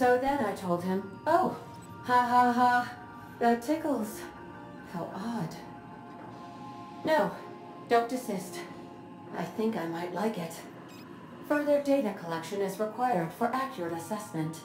So then I told him, oh, ha ha ha, that tickles. How odd. No, don't desist. I think I might like it. Further data collection is required for accurate assessment.